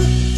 you.